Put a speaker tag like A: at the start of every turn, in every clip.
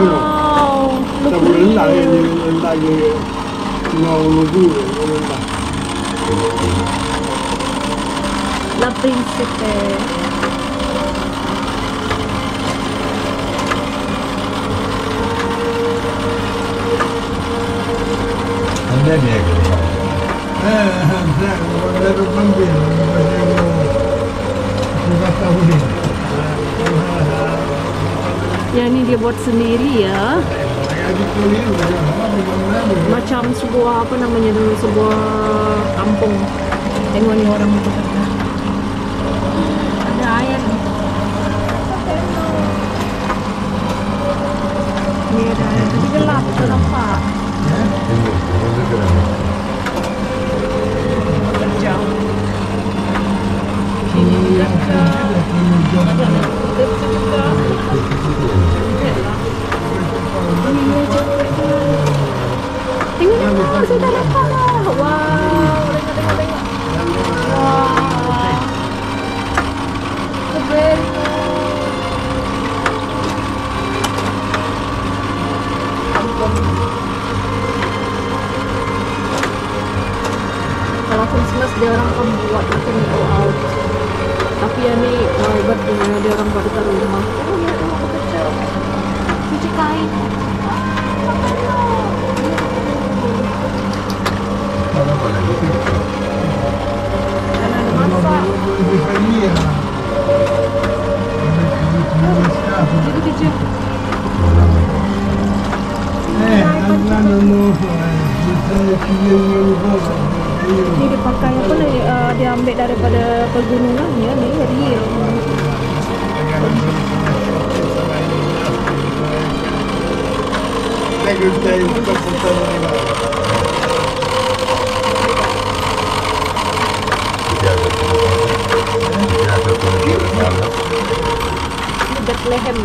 A: Lúc Tập lớn là hình
B: như là như ngầu nó vui nó lên là
A: La principe
B: Ya ini
A: dia buat sendiri ya. Macam sebuah apa namanya dulu sebuah kampung. Tengok nih orang itu Tapi ya ni wah, hebat dia, dia orang buat dekat rumah. Oh ya, rumah kecil. Cuci kain. Dan ada. Pegunungan ya ya. Ini Bethlehem.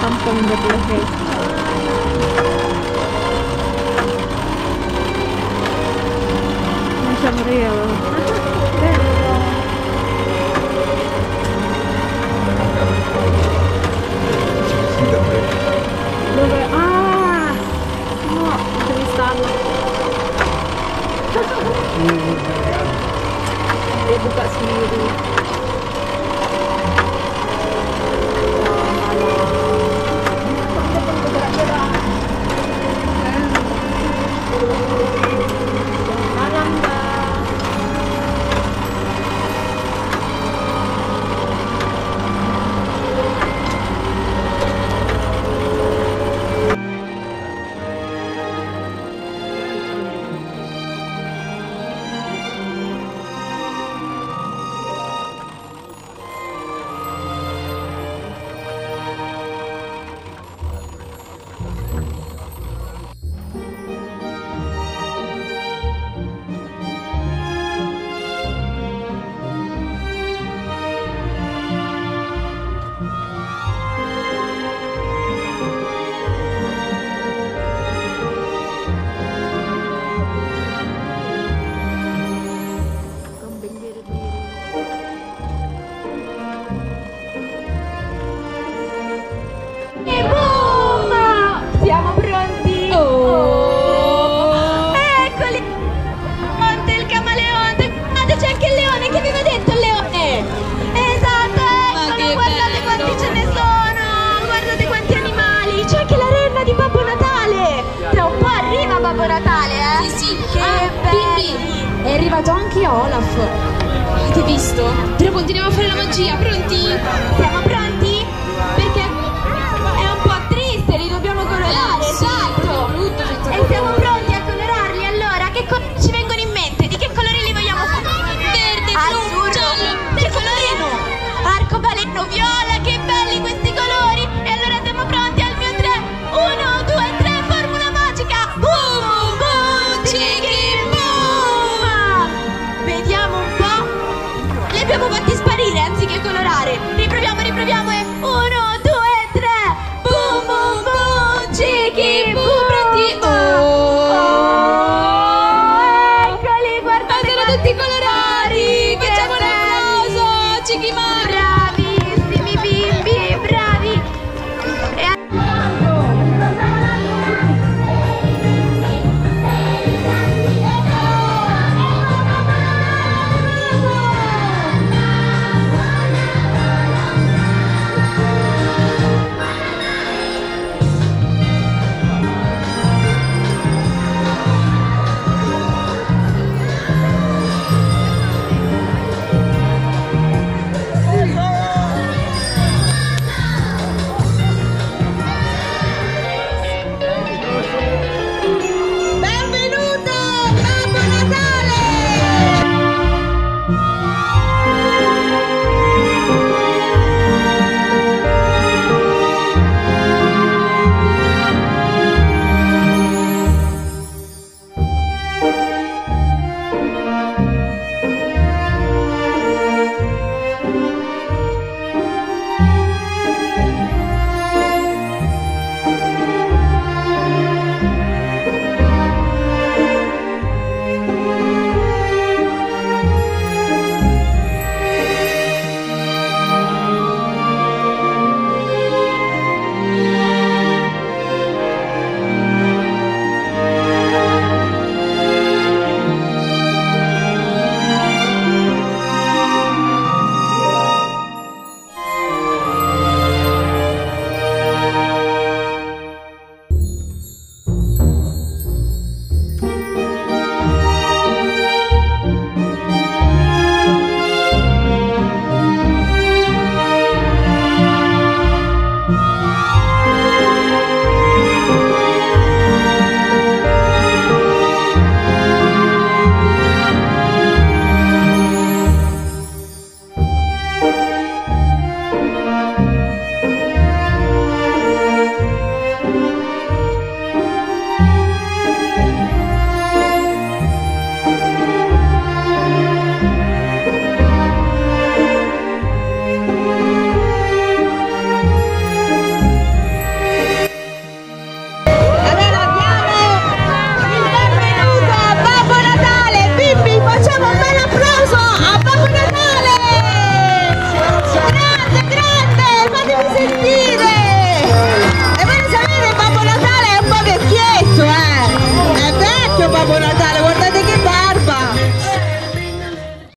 A: Kampung Bethlehem. Macam real.
B: Dia
A: buka sendiri.
C: Babbo Natale, eh?
D: Sì, sì. Che ah, bello!
C: È arrivato anche Olaf.
D: Avete
C: visto?
D: Però continuiamo a fare la magia, pronti? Siamo
C: pronti? Perché è un po' triste, li dobbiamo colorare, eh, sì. dai!